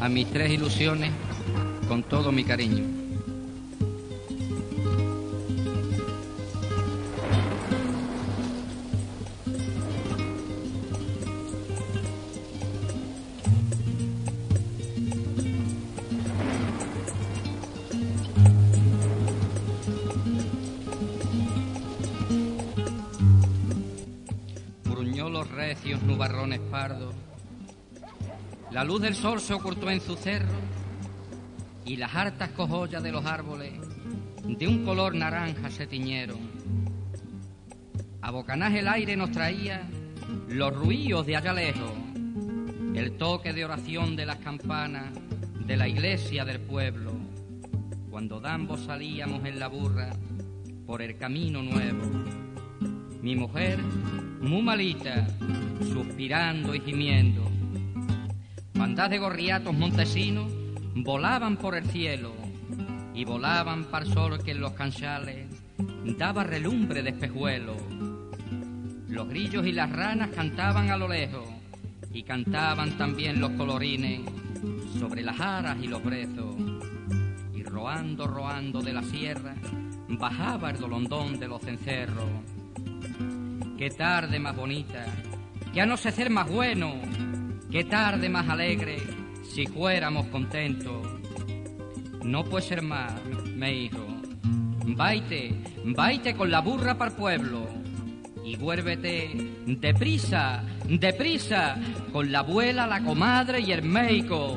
a mis tres ilusiones con todo mi cariño. los recios nubarrones pardos. La luz del sol se ocultó en su cerro y las hartas cojollas de los árboles de un color naranja se tiñeron. A bocanaje el aire nos traía los ruidos de allá lejos, el toque de oración de las campanas de la iglesia del pueblo, cuando ambos salíamos en la burra por el camino nuevo. Mi mujer muy malita, suspirando y gimiendo. Bandas de gorriatos montesinos volaban por el cielo y volaban para sol que en los canchales daba relumbre de espejuelo. Los grillos y las ranas cantaban a lo lejos y cantaban también los colorines sobre las aras y los brezos. Y roando, roando de la sierra, bajaba el dolondón de los cencerros Qué tarde más bonita, qué anochecer más bueno, qué tarde más alegre, si fuéramos contentos. No puede ser más, me dijo. Vaite, vaite con la burra para el pueblo y vuélvete deprisa, deprisa, con la abuela, la comadre y el médico.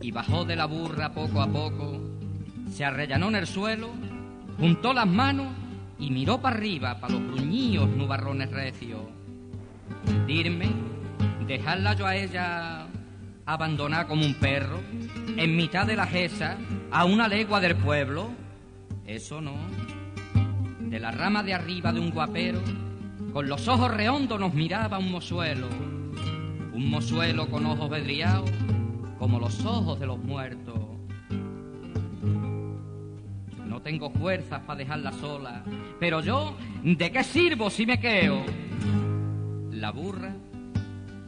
Y bajó de la burra poco a poco, se arrellanó en el suelo, juntó las manos y miró para arriba, para los gruñíos nubarrones recios. Dirme, dejarla yo a ella abandonar como un perro, en mitad de la gesa, a una legua del pueblo, eso no. De la rama de arriba de un guapero, con los ojos reondos nos miraba un mozuelo, un mozuelo con ojos vedriados, como los ojos de los muertos tengo fuerzas para dejarla sola. Pero yo, ¿de qué sirvo si me quedo? La burra,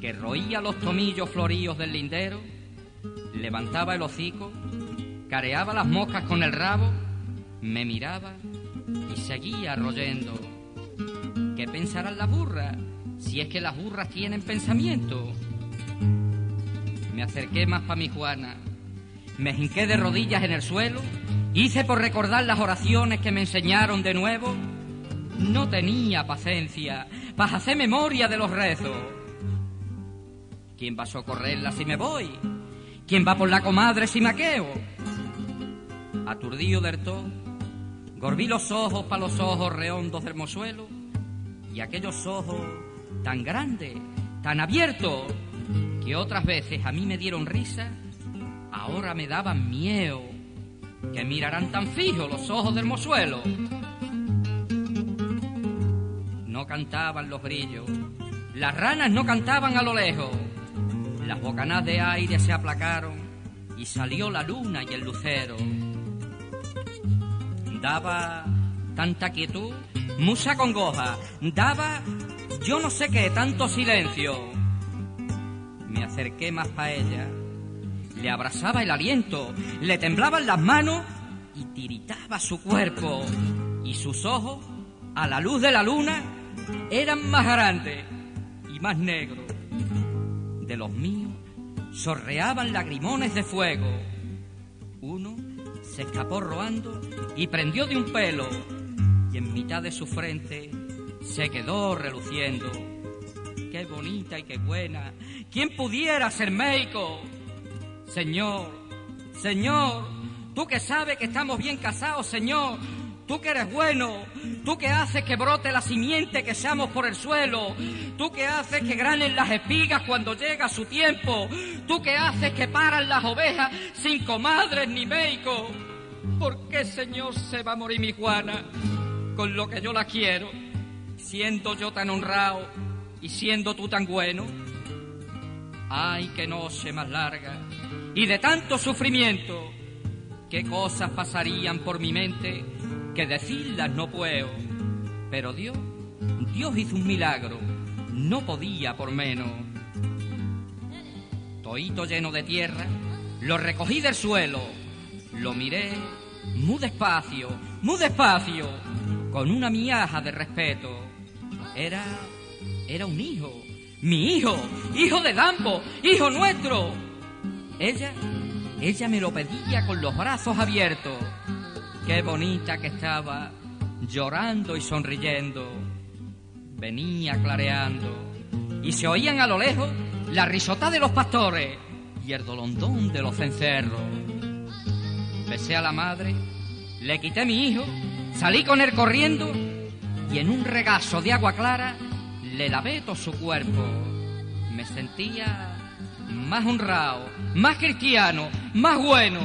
que roía los tomillos floríos del lindero, levantaba el hocico, careaba las moscas con el rabo, me miraba y seguía royendo. ¿Qué pensará la burra si es que las burras tienen pensamiento? Me acerqué más para mi Juana, me hinqué de rodillas en el suelo Hice por recordar las oraciones que me enseñaron de nuevo. No tenía paciencia para hacer memoria de los rezos. ¿Quién va a socorrerla si me voy? ¿Quién va por la comadre si me aqueo? Aturdido todo, gorbí los ojos para los ojos reondos del mozuelo y aquellos ojos tan grandes, tan abiertos, que otras veces a mí me dieron risa, ahora me daban miedo que mirarán tan fijo los ojos del mozuelo. No cantaban los brillos, las ranas no cantaban a lo lejos, las bocanas de aire se aplacaron y salió la luna y el lucero. Daba tanta quietud, musa congoja, daba yo no sé qué, tanto silencio. Me acerqué más para ella le abrazaba el aliento, le temblaban las manos y tiritaba su cuerpo. Y sus ojos, a la luz de la luna, eran más grandes y más negros. Los míos sorreaban lagrimones de fuego. Uno se escapó roando y prendió de un pelo y en mitad de su frente se quedó reluciendo. Qué bonita y qué buena. ¿Quién pudiera ser médico? Señor, Señor, tú que sabes que estamos bien casados, Señor, tú que eres bueno, tú que haces que brote la simiente que seamos por el suelo, tú que haces que granen las espigas cuando llega su tiempo, tú que haces que paran las ovejas sin comadres ni médicos. ¿Por qué, Señor, se va a morir mi Juana con lo que yo la quiero, siendo yo tan honrado y siendo tú tan bueno? Ay, que noche más larga y de tanto sufrimiento, qué cosas pasarían por mi mente que decirlas no puedo. Pero Dios, Dios hizo un milagro, no podía por menos. toito lleno de tierra, lo recogí del suelo, lo miré muy despacio, muy despacio, con una miaja de respeto. Era, era un hijo, mi hijo, hijo de Dambo, hijo nuestro. Ella, ella me lo pedía con los brazos abiertos. Qué bonita que estaba, llorando y sonriendo. Venía clareando y se oían a lo lejos la risota de los pastores y el dolondón de los cencerros. Besé a la madre, le quité mi hijo, salí con él corriendo y en un regazo de agua clara le lavé todo su cuerpo. Me sentía más honrado, más cristiano, más bueno,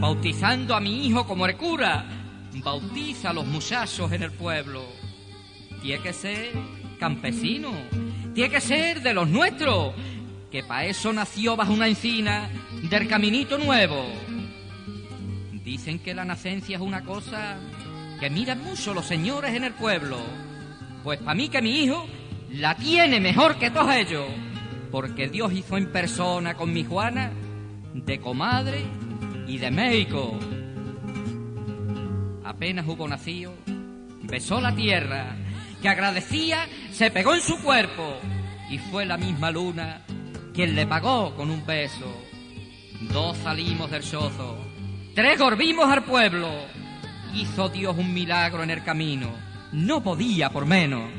bautizando a mi hijo como el cura, bautiza a los muchachos en el pueblo. Tiene que ser campesino, tiene que ser de los nuestros, que para eso nació bajo una encina del caminito nuevo. Dicen que la nacencia es una cosa que miran mucho los señores en el pueblo. Pues para mí que mi hijo la tiene mejor que todos ellos, porque Dios hizo en persona con mi Juana de comadre y de médico. Apenas hubo nacido, besó la tierra, que agradecía, se pegó en su cuerpo, y fue la misma luna quien le pagó con un beso. Dos salimos del chozo, tres volvimos al pueblo. Hizo Dios un milagro en el camino, no podía por menos.